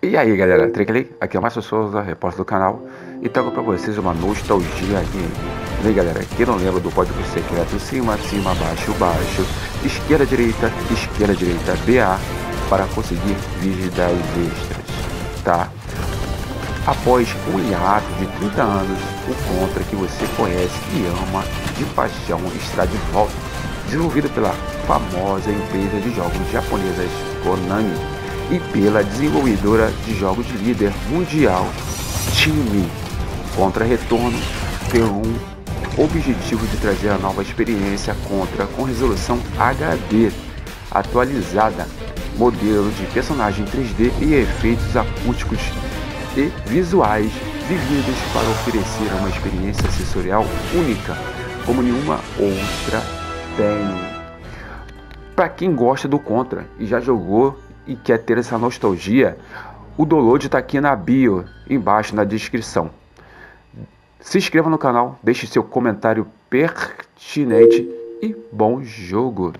E aí galera, Treclei, aqui é o Márcio Souza, repórter do canal E trago pra vocês uma nostalgia aqui. Aí galera, quem não lembra do código secreto Cima, cima, baixo, baixo Esquerda, direita, esquerda, direita, BA Para conseguir visitas extras, tá? Após um hiato de 30 anos O Contra que você conhece e ama de paixão está de volta. Desenvolvido pela famosa empresa de jogos japonesas Konami e pela desenvolvedora de jogos líder mundial Time. Contra Retorno tem um objetivo de trazer a nova experiência Contra com resolução HD atualizada, modelo de personagem 3D e efeitos acústicos e visuais vividos para oferecer uma experiência sensorial única, como nenhuma outra tem. Para quem gosta do Contra e já jogou e quer ter essa nostalgia, o download está aqui na bio, embaixo na descrição. Se inscreva no canal, deixe seu comentário pertinente e bom jogo!